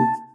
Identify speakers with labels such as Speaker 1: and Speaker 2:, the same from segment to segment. Speaker 1: Thank you.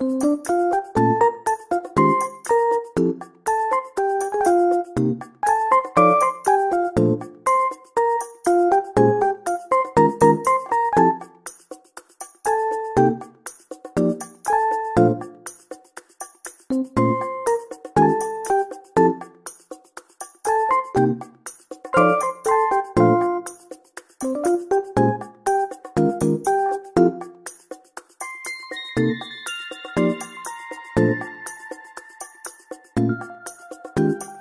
Speaker 1: Música Thank you.